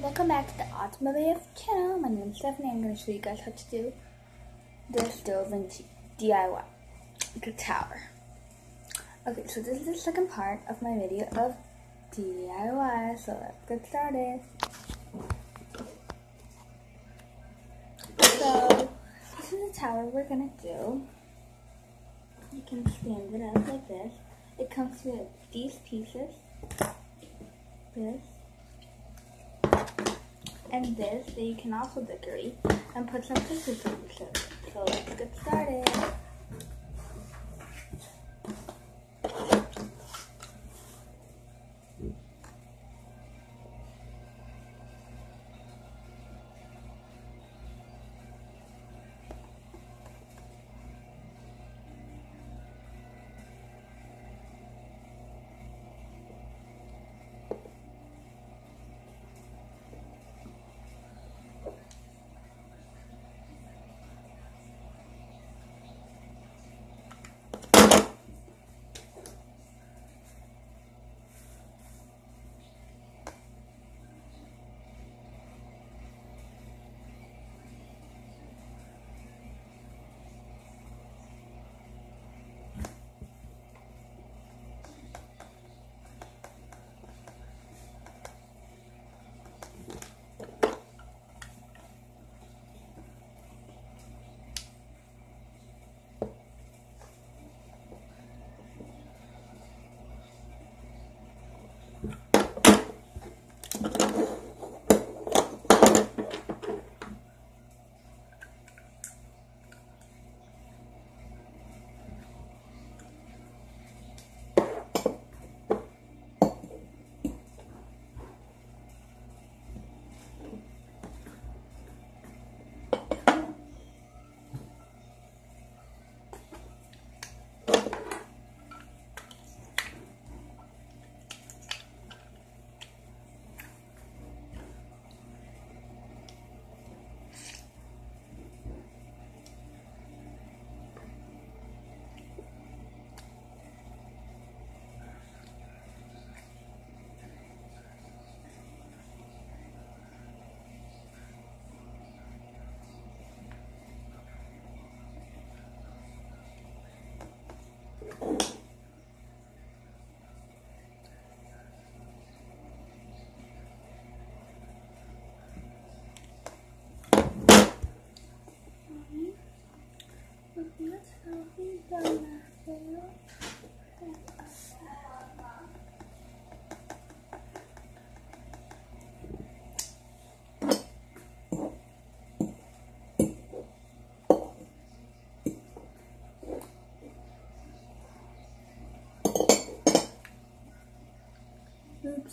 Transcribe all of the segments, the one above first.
Welcome back to the Automobile channel. My name is Stephanie. I'm going to show you guys how to do the stove and DIY, the tower. Okay, so this is the second part of my video of DIY, so let's get started. So, this is the tower we're going to do. You can stand it up like this. It comes with these pieces, this, and this that you can also decorate and put some pictures on the show. So let's get started.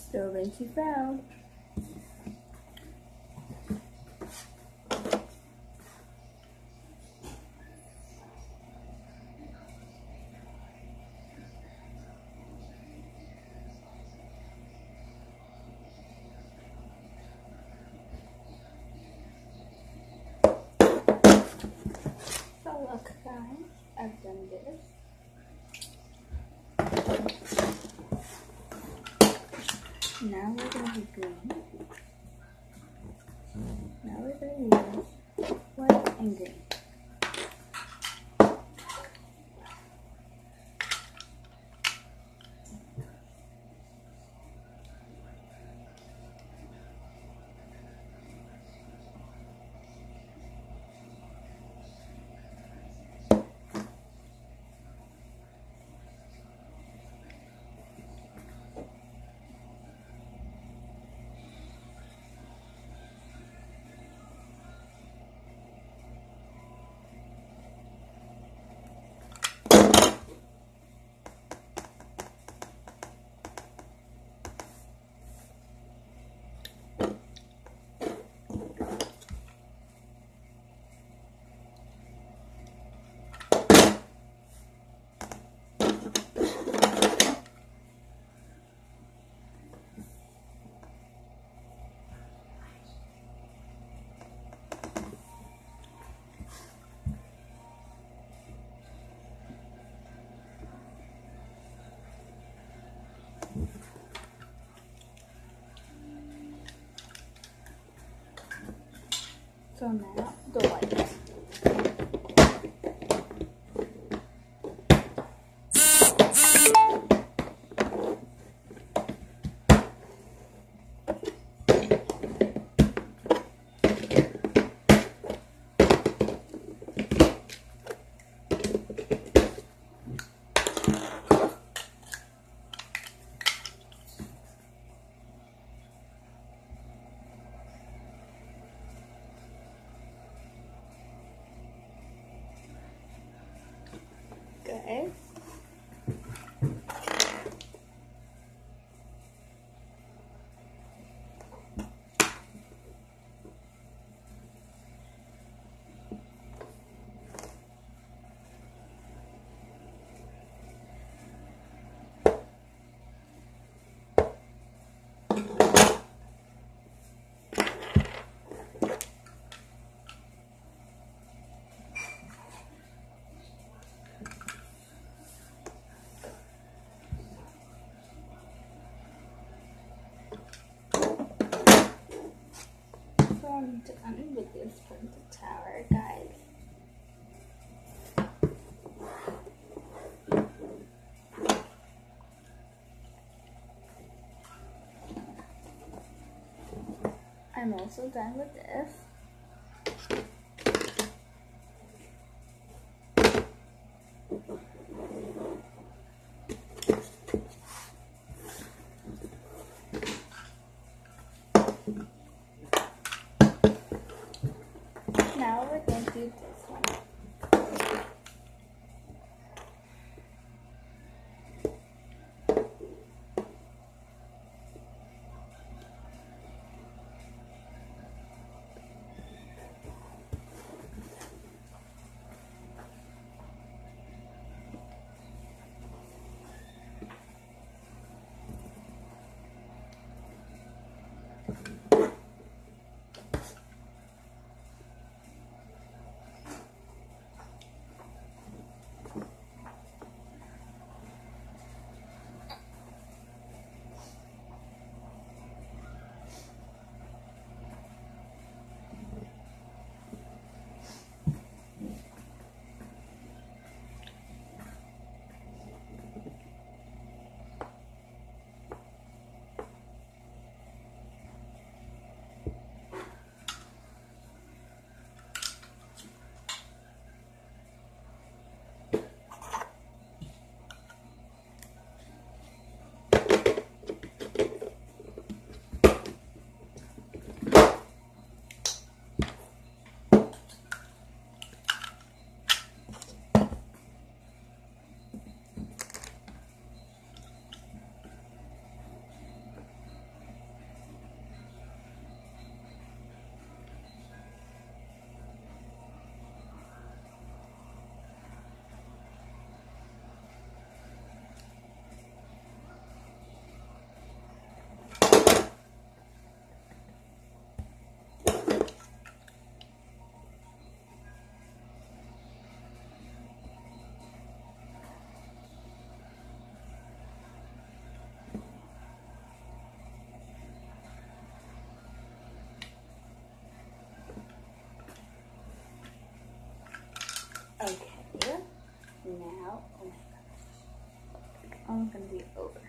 Stove and she fell. So look guys, I've done this. Now we're going to be So now the white. I'm done with this part the tower, guys. I'm also done with this. Okay. Now, oh my gosh. I'm gonna be over.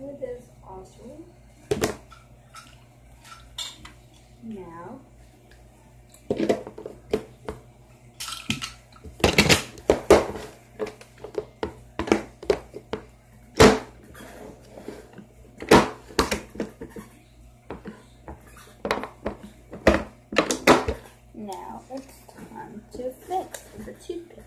With this also. Now, it's time to fix the toothpick.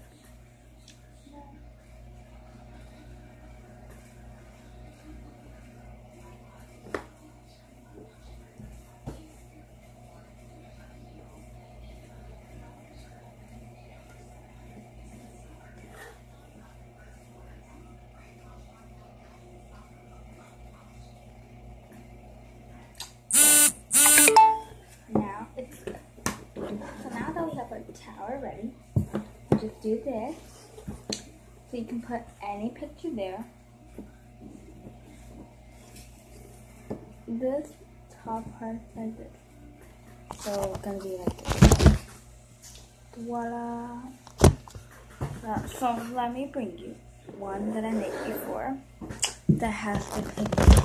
Now it's good. So now that we have tower ready, just do this. So you can put any picture there. This top part like this. So it's gonna be like this. Voila. So let me bring you one that I made before that has the picture.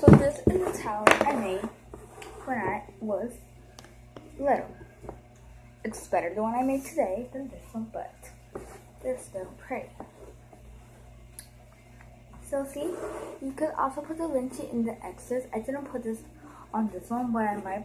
So this is the tower I made when I was little. It's better the one I made today than this one, but they're still pretty. So see, you could also put the Vinci in the extras. I didn't put this on this one, but I might